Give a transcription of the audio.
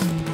Peace.